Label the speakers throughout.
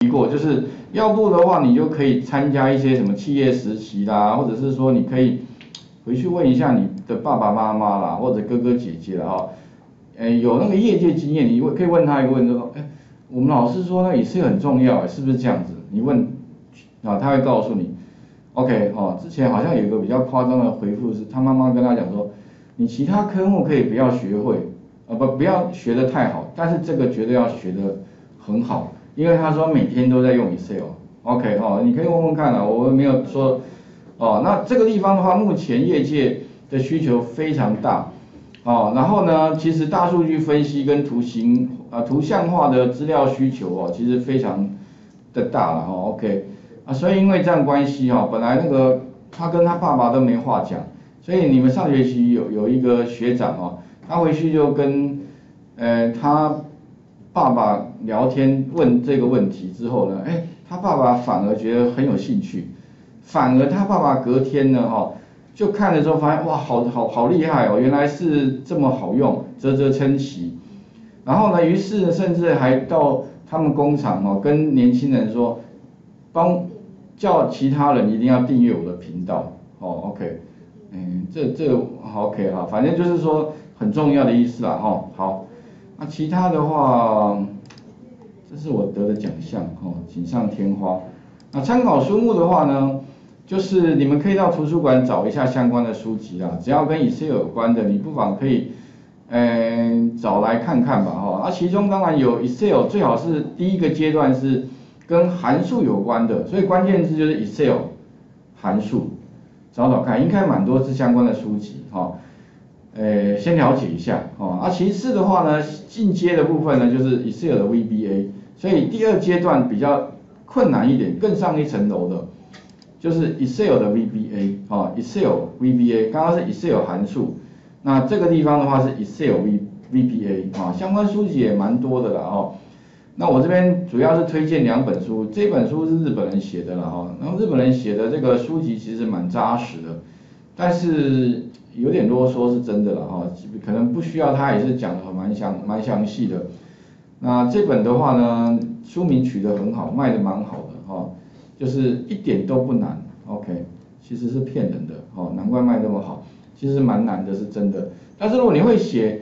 Speaker 1: 提过，就是要不的话，你就可以参加一些什么企业实习啦，或者是说你可以回去问一下你的爸爸妈妈啦，或者哥哥姐姐啦，哈，呃，有那个业界经验，你问可以问他一个问题，说，哎，我们老师说那也是很重要，是不是这样子？你问啊，他会告诉你，OK，哦，之前好像有一个比较夸张的回复是，他妈妈跟他讲说，你其他科目可以不要学会，呃不不要学的太好，但是这个绝对要学的很好，因为他说每天都在用 Excel，OK，哦，你可以问问看啊，我们没有说，哦，那这个地方的话，目前业界的需求非常大，哦，然后呢，其实大数据分析跟图形啊图像化的资料需求哦，其实非常。的大了哈，OK，啊，所以因为这样关系哈，本来那个他跟他爸爸都没话讲，所以你们上学期有有一个学长哦，他回去就跟呃他爸爸聊天问这个问题之后呢，哎，他爸爸反而觉得很有兴趣，反而他爸爸隔天呢哈，就看了之后发现哇，好好好厉害哦，原来是这么好用，啧啧称奇，然后呢，于是呢甚至还到。他们工厂哦，跟年轻人说，帮叫其他人一定要订阅我的频道。哦，OK，嗯，这这 OK 哈，反正就是说很重要的意思啦哈，好，那其他的话，这是我得的奖项哦，锦上添花。那参考书目的话呢，就是你们可以到图书馆找一下相关的书籍啦，只要跟 Excel 有关的，你不妨可以。嗯，找来看看吧，哈，啊，其中当然有 Excel，最好是第一个阶段是跟函数有关的，所以关键字就是 Excel 函数，找找看，应该蛮多是相关的书籍，哈，诶，先了解一下，哦，啊，其次的话呢，进阶的部分呢就是 Excel 的 VBA，所以第二阶段比较困难一点，更上一层楼的，就是 Excel 的 VBA，哦，Excel VBA，刚刚是 Excel 函数。那这个地方的话是 Excel V VBA 啊，相关书籍也蛮多的了哦。那我这边主要是推荐两本书，这本书是日本人写的了哦，然后日本人写的这个书籍其实蛮扎实的，但是有点啰嗦是真的了哈，可能不需要他也是讲的蛮详蛮详细的。那这本的话呢，书名取得很好，卖的蛮好的哈，就是一点都不难，OK，其实是骗人的哦，难怪卖那么好。其实蛮难的，是真的。但是如果你会写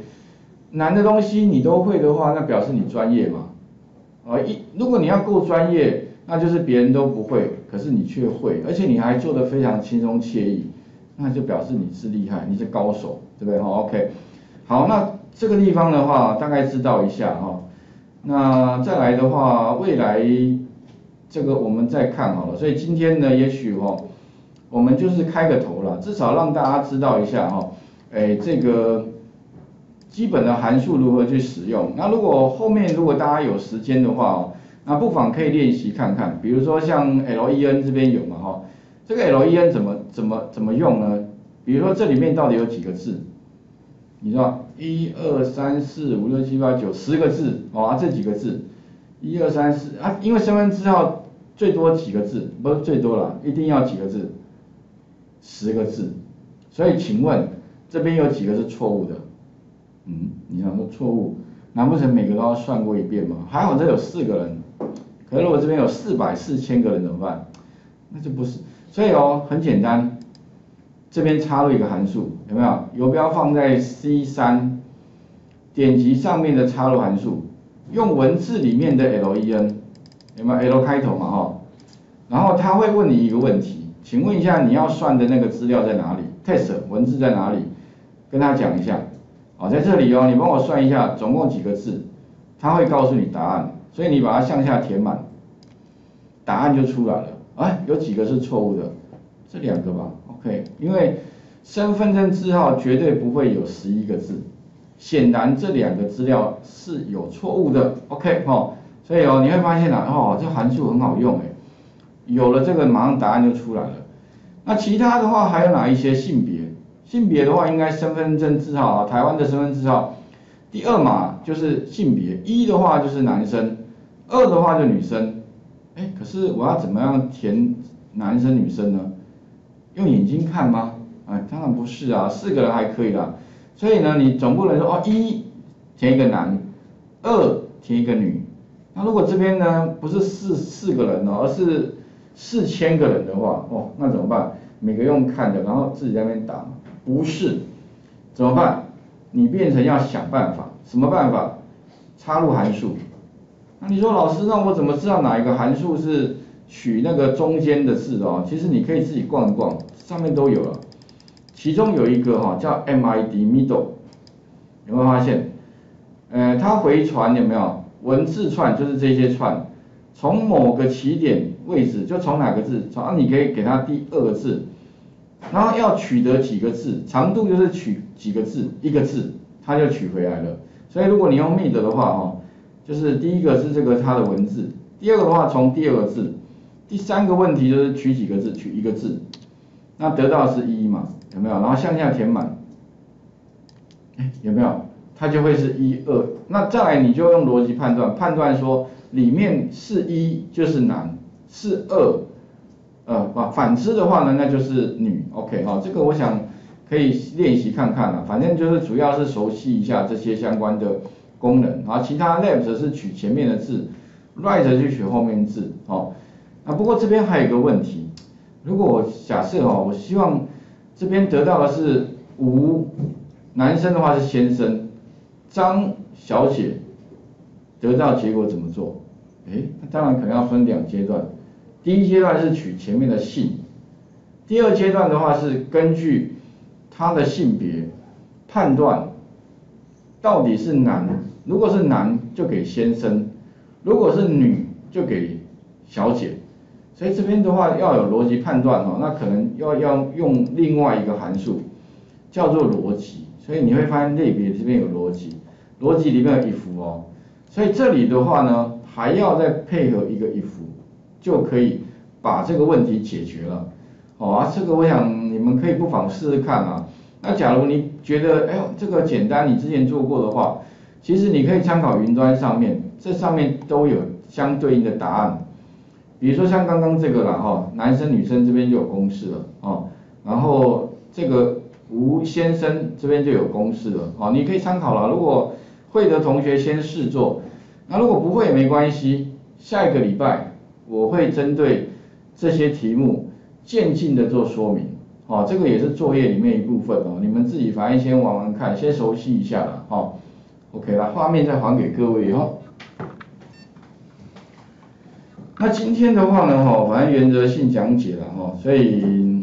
Speaker 1: 难的东西，你都会的话，那表示你专业嘛。啊，一如果你要够专业，那就是别人都不会，可是你却会，而且你还做得非常轻松惬意，那就表示你是厉害，你是高手，对不对？好，OK。好，那这个地方的话，大概知道一下哈。那再来的话，未来这个我们再看好了。所以今天呢，也许哈。我们就是开个头了，至少让大家知道一下哈，哎，这个基本的函数如何去使用。那如果后面如果大家有时间的话哦，那不妨可以练习看看。比如说像 len 这边有嘛哈，这个 len 怎么怎么怎么用呢？比如说这里面到底有几个字？你知道一二三四五六七八九十个字哦，这几个字，一二三四啊，因为身份证号最多几个字，不是最多了，一定要几个字。十个字，所以请问这边有几个是错误的？嗯，你想说错误，难不成每个都要算过一遍吗？还好这有四个人，可是如果这边有四百四千个人怎么办？那就不是，所以哦，很简单，这边插入一个函数，有没有？游标放在 C 三，点击上面的插入函数，用文字里面的 len，有没有 L 开头嘛？哈，然后他会问你一个问题。请问一下，你要算的那个资料在哪里？test 文字在哪里？跟他讲一下。哦，在这里哦，你帮我算一下，总共几个字？他会告诉你答案，所以你把它向下填满，答案就出来了。哎，有几个是错误的？这两个吧，OK。因为身份证字号绝对不会有十一个字，显然这两个资料是有错误的，OK 哦。所以哦，你会发现啊，哦，这函数很好用哎。有了这个，马上答案就出来了。那其他的话还有哪一些性别？性别的话，应该身份证字号啊，台湾的身份证字号，第二码就是性别，一的话就是男生，二的话就女生。哎，可是我要怎么样填男生女生呢？用眼睛看吗？哎，当然不是啊，四个人还可以啦。所以呢，你总不能说哦，一填一个男，二填一个女，那如果这边呢不是四四个人哦，而是四千个人的话，哦，那怎么办？每个用看的，然后自己在那边打，不是，怎么办？你变成要想办法，什么办法？插入函数。那你说老师，那我怎么知道哪一个函数是取那个中间的字哦？其实你可以自己逛一逛，上面都有了。其中有一个哈叫 MID middle，有没有发现？呃，它回传有没有？文字串就是这些串，从某个起点位置就从哪个字，从你可以给它第二个字，然后要取得几个字，长度就是取几个字，一个字它就取回来了。所以如果你用 mid 的话哦，就是第一个是这个它的文字，第二个的话从第二个字，第三个问题就是取几个字，取一个字，那得到是一嘛，有没有？然后向下填满，有没有？它就会是一二，那再来你就用逻辑判断，判断说里面是一就是男，是二，呃，反反之的话呢，那就是女，OK 哈，这个我想可以练习看看啊，反正就是主要是熟悉一下这些相关的功能，啊，其他 left 是取前面的字，right 就取后面字，哦，啊不过这边还有一个问题，如果我假设哦，我希望这边得到的是吴，男生的话是先生。张小姐得到结果怎么做？哎，那当然可能要分两阶段。第一阶段是取前面的姓，第二阶段的话是根据他的性别判断到底是男，如果是男就给先生，如果是女就给小姐。所以这边的话要有逻辑判断哦，那可能要要用另外一个函数叫做逻辑。所以你会发现类别这边有逻辑。逻辑里面有 if 哦，所以这里的话呢，还要再配合一个 if，就可以把这个问题解决了。好啊，这个我想你们可以不妨试试看啊。那假如你觉得哎这个简单，你之前做过的话，其实你可以参考云端上面，这上面都有相对应的答案。比如说像刚刚这个了哈，男生女生这边就有公式了哦，然后这个吴先生这边就有公式了，哦，你可以参考了。如果会的同学先试做，那如果不会也没关系，下一个礼拜我会针对这些题目渐进的做说明，哦，这个也是作业里面一部分哦，你们自己反正先玩玩看，先熟悉一下了，哦，OK 了，画面再还给各位哦。那今天的话呢，哈，反正原则性讲解了哈，所以。